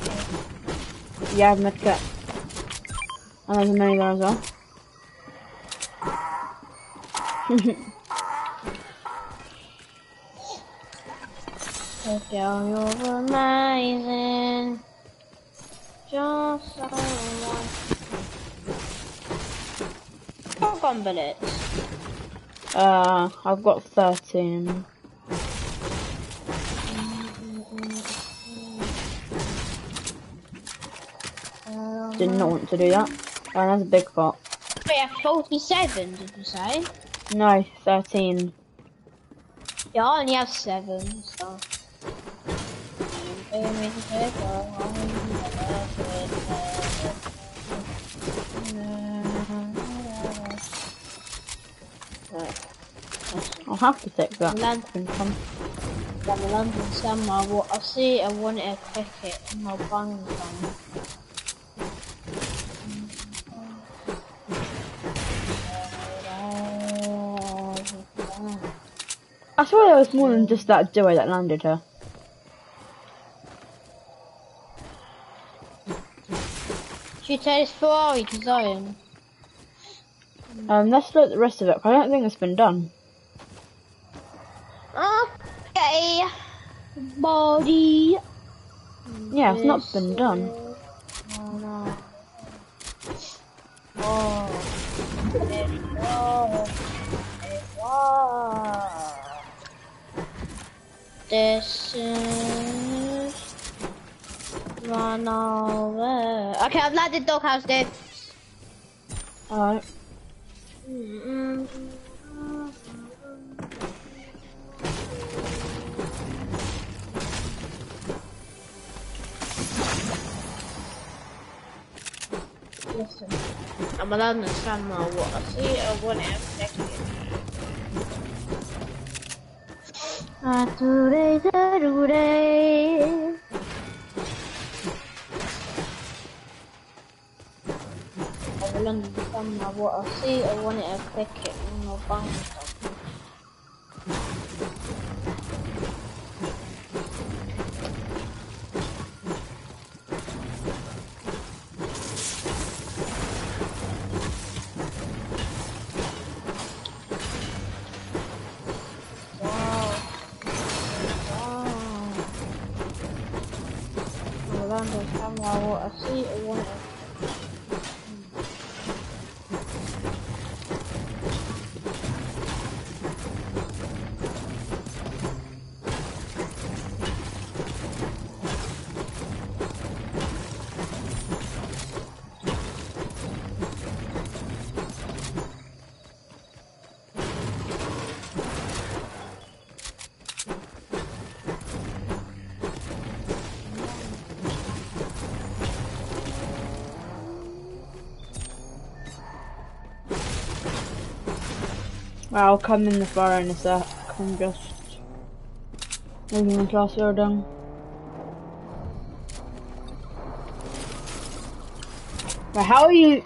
Yeah, I have medkit. And there's a mini there as well. Down, you're amazing. Just someone. Shotgun bullets. Uh, I've got 13. Did not want to do that. Oh, that's a big bot. We have 47, did you say? No, 13. Yeah, I only have 7, so. I'll have to take that. London. Come. I'm a London summer. I, see I want click it, and I'll bang them. I swear there was more than just that duo that landed her. She we take this Ferrari to Zion? Um, let's look at the rest of it. 'cause I don't think it's been done. Okay. Body. Yeah, it's not been done. Oh no. Oh. It was. It was. This is run over. Okay, I've landed doghouse, dude. Alright. Listen, I'm allowed to understand my what I see. Want it. I take it. Ah, today, I will understand what I see. I want it. I click it. And I'll bang stuff. I'll come in the fire in a sec. I'm just moving my class down. Right, how are you?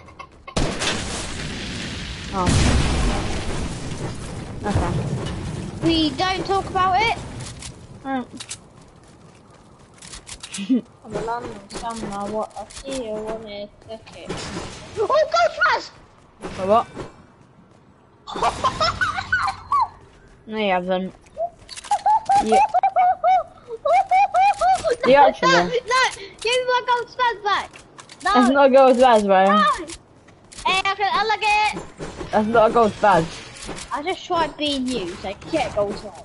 Oh. Okay. We don't talk about it. Alright. I'm a London summer. What I see, I want to click it. Oh, go fast! Wait, what? No, you haven't. Yeah. no, You actually- no, no, give me my gold spaz back. No, That's not a gold badge, bro. no. Hey, I can unlock it. That's not a gold badge. I just tried being you, so get gold spaz.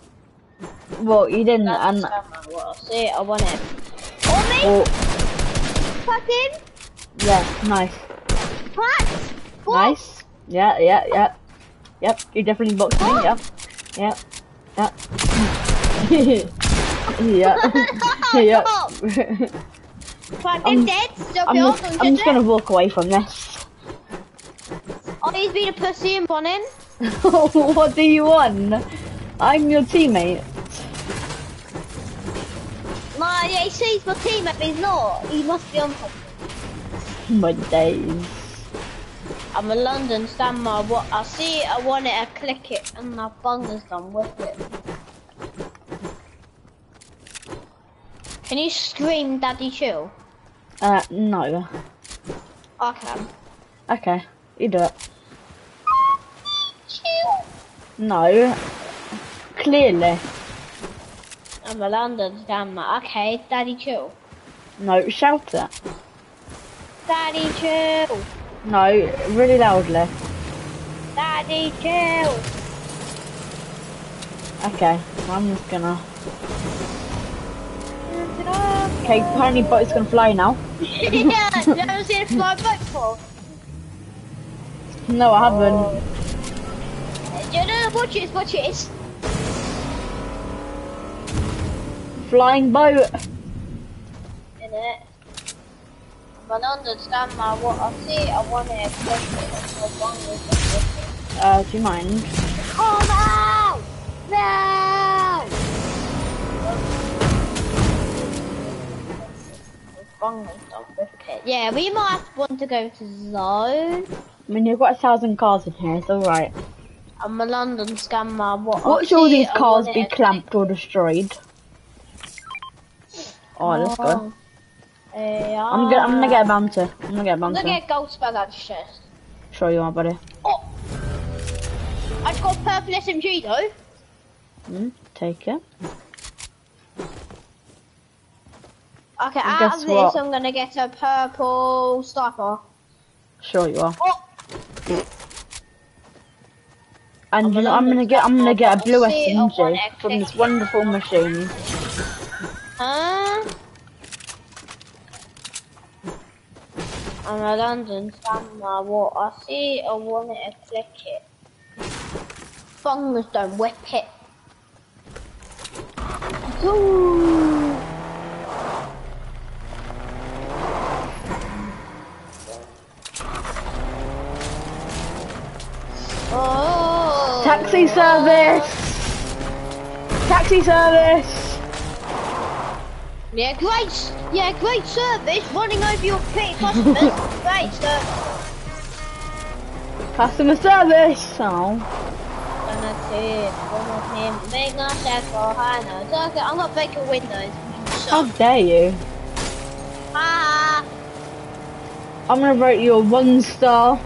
Well, you didn't, London and. See, I want it. On me, well, fucking, yeah, nice, what? Nice. Yeah, yeah, yeah, yep. You definitely boxed me. Yep, yep, yep. yeah, yep. Fucking I'm- dead. Stop I'm just, I'm just gonna walk away from this. Oh, he's been a pussy and bonning. what do you want? I'm your teammate. No, yeah, he says he's my teammate, but he's not. He must be on something. My days. I'm a London stammer. What I see it, I want it, I click it, and my bunger's done with it. Can you scream Daddy Chill? Uh, no. I can. Okay, you do it. Chill. No. Clearly. I'm a London stammer. Okay, Daddy Chill. No, shout it. Daddy Chill. No, really loudly. Daddy Chill. Okay, I'm just gonna. Okay, apparently boat's gonna fly now. yeah, you haven't seen a fly boat before. No, I haven't. Oh. You know, watch it, watch it. Flying boat. in it. I don't understand my what I see a woman exploding Uh, do you mind? Come out! No! Wrong? Yeah, we might want to go to Zoe. I mean, you've got a thousand cars in here, it's alright. I'm a London scammer. What Watch all these cars be clamped or destroyed. Oh, oh. let's go. Oh good. Yeah. I'm gonna, I'm gonna get a bouncer. I'm gonna get a I'm gonna bouncer. get gold spell out of chest. Sure you are, buddy. Oh! I just got a purple SMG though. Hmm, take it. Okay, And out of this, what? I'm gonna get a purple sniper. Sure you are. Oh! And I'm you know, a I'm gonna get, I'm gonna get a blue but I see it on one SMG from this wonderful machine. Huh? I'm a London scammer. What I see, I want to click it. Fungus don't whip it. Ooh. Oh. Taxi service! Taxi service! Yeah, great. Yeah, great service. Running over your pit customers. great, sir. Customer service! Oh. Gonna tip one of him. Make us check for Hannah. Okay, I'm gonna break your windows. How dare you? Ah, I'm gonna rate you a one star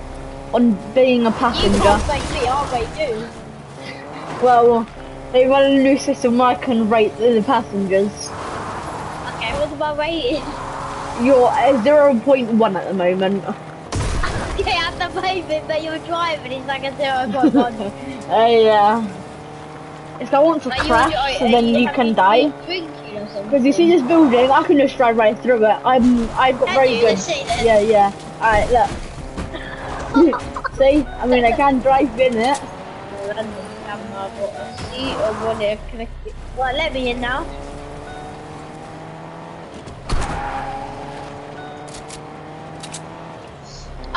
on being a passenger. you can't break me. I'll break you. Well, they run a new system where I can rate the passengers. Okay, about rating? You're at 0.1 at the moment. yeah, at the moment, but you're driving. It's like a zero point one. Uh, yeah. If I want to Like, crash, you- then you you can die. be drinking or something. Because you see this building, I can just drive right through it. I'm, I've got Can very good. Let's see then. Yeah, yeah. Alright, look. see? I mean, I can drive in it. London I want to click it. Well, let me in now.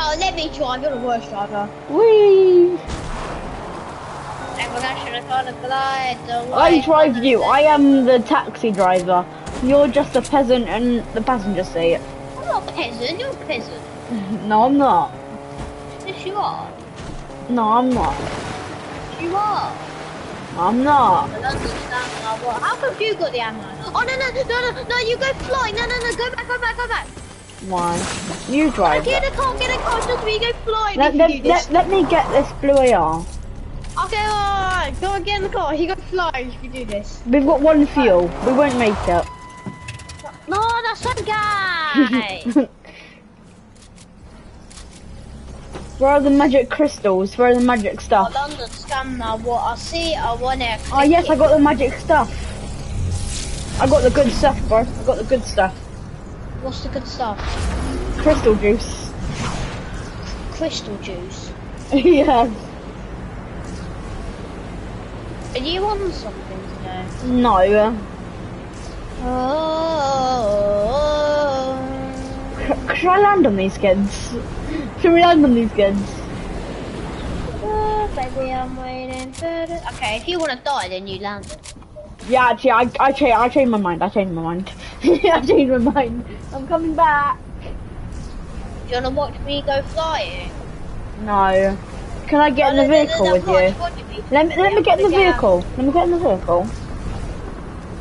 Oh, let me drive. You're the worst driver. Whee! Everyone should have gone a glide. I drive you. I am the taxi driver. You're just a peasant in the passenger seat. I'm not a peasant. You're a peasant. No, I'm not. Yes, you are. No, I'm not. You are. I'm not. I understand now. What? How come you got the ammo? Oh no no no no no! You go flying! No no no! Go back! Go back! Go back! Why? You drive Get the car! Get the car! Just me go flying! Let, let, you do this. let, let me get this blue AR. Okay, alright. Go and get in the car. He got flying if you do this. We've got one fuel. We won't make it. No, that's some guy. Where are the magic crystals? Where are the magic stuff? London scammer. What I see, I want it. Oh yes, I got the magic stuff. I got the good stuff, bro. I got the good stuff. What's the good stuff? Crystal juice. Crystal juice. yeah. Are you on something today? No. Oh. Should I land on these kids? Should we land on these kids? oh, baby, I'm waiting for. Okay, if you want to die, then you land. Yeah, actually, I, I, cha- I changed my mind. I changed my mind. I changed my mind. I'm coming back. You want to watch me go flying? No. Can I get in the Oh, no, no, no, vehicle no, with you? Let me, let me get in the vehicle. Let me get in the vehicle.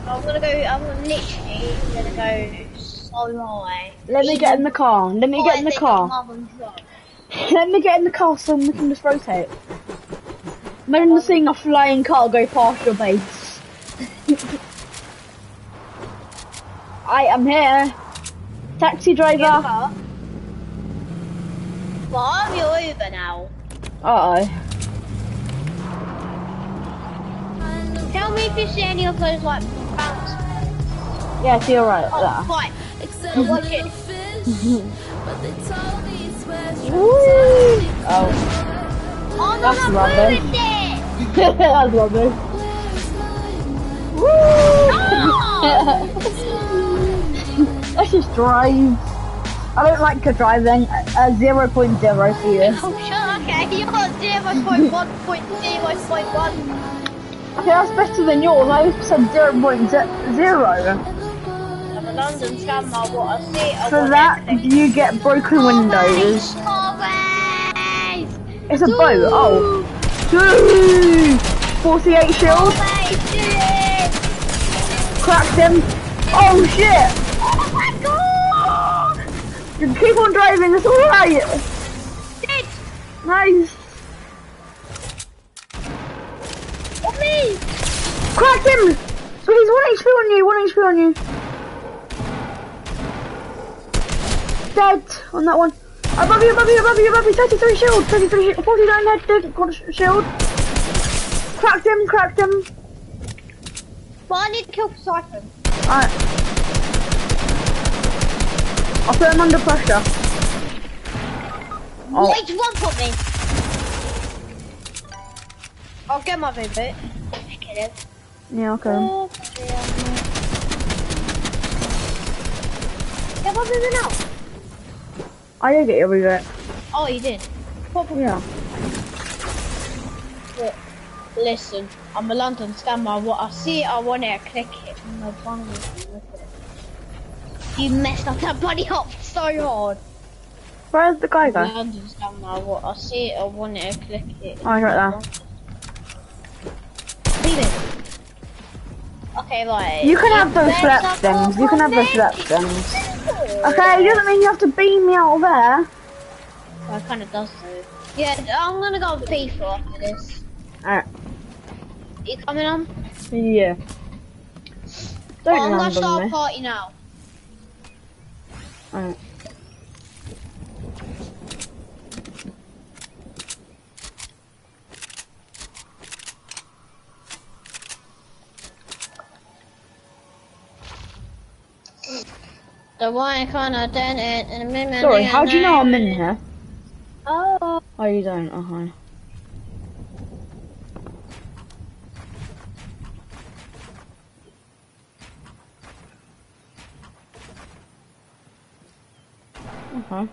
I'm gonna go. I'm literally gonna go so high. Let me get in the car. Let me get in the car. Let me get in the car so we can just rotate. Imagine seeing a flying car go past your base. I am here. Taxi driver. Well, I'm your Uber now. Uh oh. Tell me if you see any of those like bounce. Yeah, see, alright. Oh, There. fine. Except Watch it. the fish, but they told me it's where Woo! Oh, Oh no, That's no, rubbish. move it! Rubbish. Let's just drive. I don't like driving. Uh, 0.0 for you. Oh, sure, okay. You're 0.1.0.1. Okay, that's better than yours. I said 0.0. I'm gonna London scammer. What I see. I For that, you get broken windows. Always. It's a boat. Oh. Two. 48 shield. Always do it. Cracked him. Oh shit. Oh my god. You keep on driving. It's alright. Dead. Nice. Oh me. Cracked him. So he's 1 HP on you. 1 HP on you. Dead on that one. Above you, above you, above you, above you. 33 shield. 33 shield. 49 head. Dead. Got shield. Cracked him. Cracked him. But I need to kill Poseidon. Alright. I'll put him under pressure. Oh. Wait, one for me. I'll get my baby. Kill him. Yeah, okay. Oh, Get my baby now. I did get your regret. Oh, you did. Yeah. Look, Listen, I'm a London scammer. What I see, I want it. I click it. and I. Look at it. You messed up that bloody hop so hard. Where's the guy go? London scammer. What I see, I want it. I click it. Oh, he's right there. Leave it. Okay, right. You can have those slap things. You can have those slap things. Okay, doesn't mean you have to beam me out of there. Well, it kind of does though. Yeah, I'm gonna go with FIFA after this. Alright. You coming on? Yeah. Don't I'm gonna start on a me. party now. Alright. The one kinda done it in a minute. Sorry, how do you know I'm in here? Oh, Oh, you don't. Oh, hi. Okay.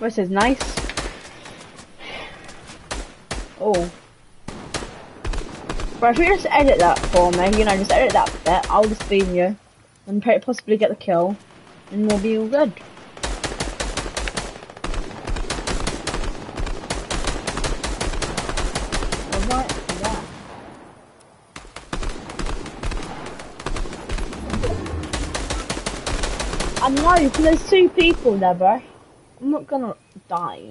This is nice. Oh. But if you just edit that for me, you know, just edit that bit, I'll just beam you. And possibly get the kill. And we'll be all good. There's two people there, bro. I'm not gonna die.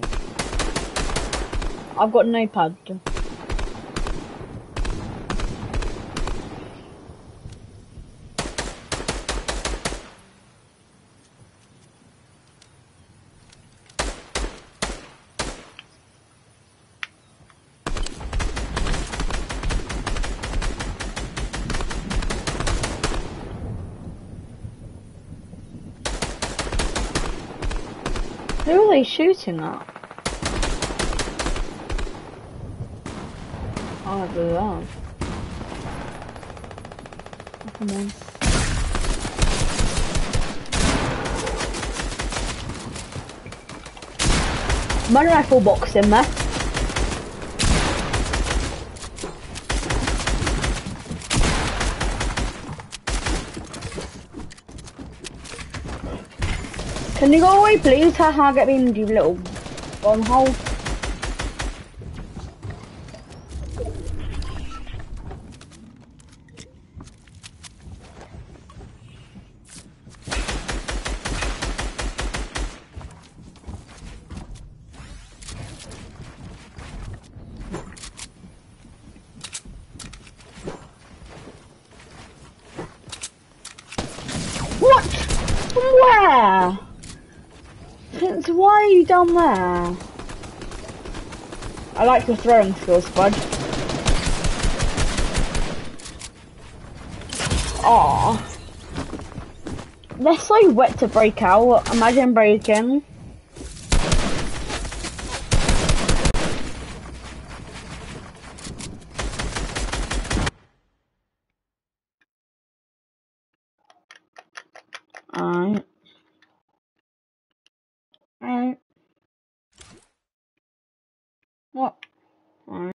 I've got no pad. Shooting at? Oh, the love. Come on. My rifle box in there. Can you go away, please? Haha, get me in, you little bomb hole. What? From where? Since why there? I like your throwing skills, bud. Aw. They're so wet to break out. Imagine breaking.